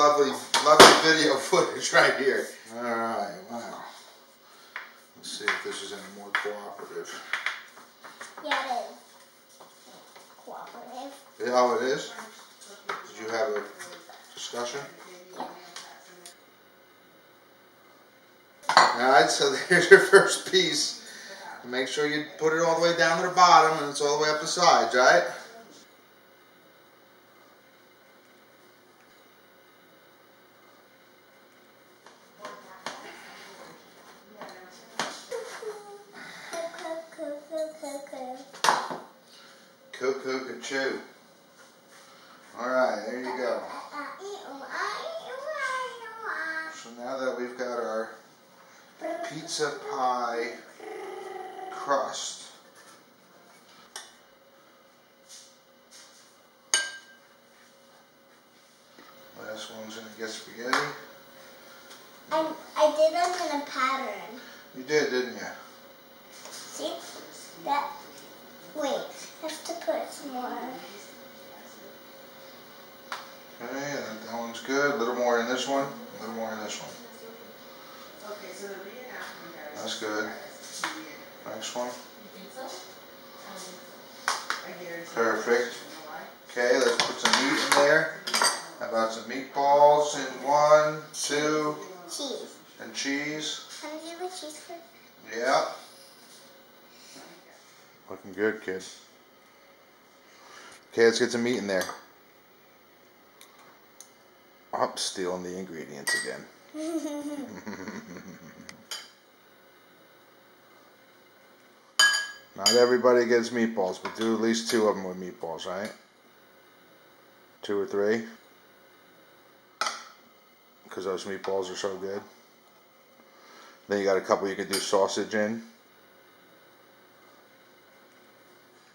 pie. This is lovely, lovely video footage right here. All right, wow. Let's see if this is any more cooperative. Yeah, it is. Cooperative. Yeah, oh, it is? Did you have a discussion? All right, so there's your first piece. Make sure you put it all the way down to the bottom and it's all the way up the sides, right? Cuckoo, chew. All right, there you go. So now that we've got our pizza pie crust, last one's gonna get spaghetti. I, I did them in a pattern. You did, didn't you? See? That. Wait, have to put some more. Okay, that, that one's good. A little more in this one, a little more in this one. That's good. Next one. Perfect. Okay, let's put some meat in there. How about some meatballs in one, two, Cheese. and cheese? Can I do the cheese first? Yeah. Looking good, kid. Okay, let's get some meat in there. I'm stealing the ingredients again. Not everybody gets meatballs, but do at least two of them with meatballs, right? Two or three. Because those meatballs are so good. Then you got a couple you could do sausage in.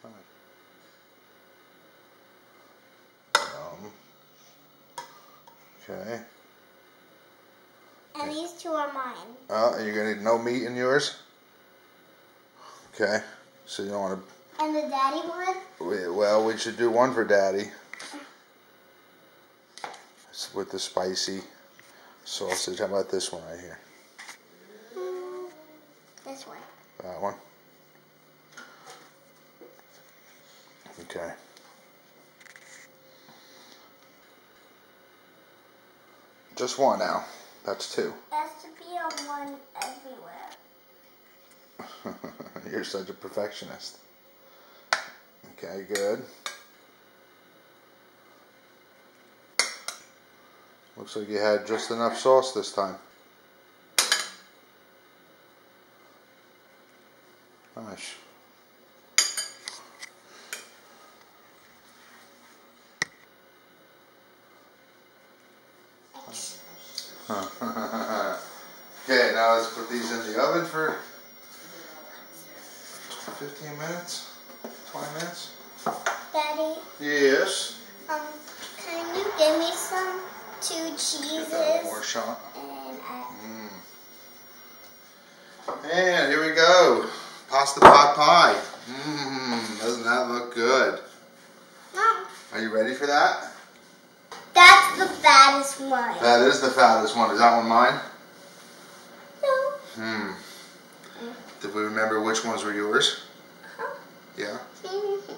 Um, okay. And these two are mine. Oh, you're gonna eat no meat in yours? Okay. So you don't want to. And the daddy one? Well, we should do one for Daddy. It's with the spicy sausage. How about this one right here? Mm, this one. That one. Okay. Just one now. That's two. Has to be on one everywhere. You're such a perfectionist. Okay, good. Looks like you had just enough sauce this time. Nice. okay, now let's put these in the oven for 15 minutes, 20 minutes. Daddy, Yes. um, can you give me some two Get that cheeses? more shot. And Mm. And here we go. Pasta pot pie. Mmm, doesn't that look good? Mom, Are you ready for that? That's the fattest one. That is the fattest one. Is that one mine? No. Hmm. Did we remember which ones were yours? Huh? Yeah. Mhm.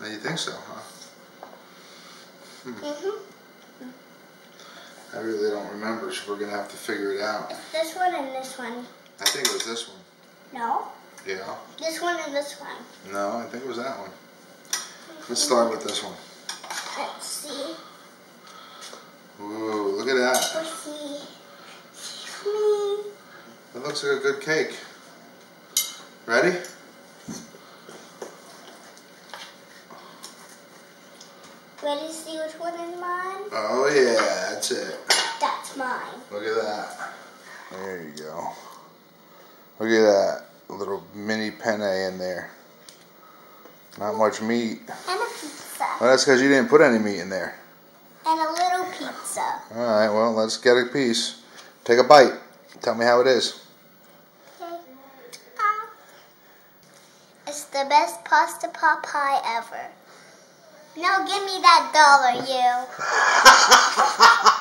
Now you think so, huh? Mhm. I really don't remember, so we're gonna have to figure it out. This one and this one. I think it was this one. No. Yeah. This one and this one. No, I think it was that one. Let's start with this one. Let's see. Ooh, look at that. Let's see. Me. That looks like a good cake. Ready? Ready to see which one is mine? Oh yeah, that's it. That's mine. Look at that. There you go. Look at that little mini penne in there. Not much meat. And a pizza. Well, that's because you didn't put any meat in there. And a little pizza. All right, well, let's get a piece. Take a bite. Tell me how it is. It's the best pasta pot pie ever. No, give me that dollar, you.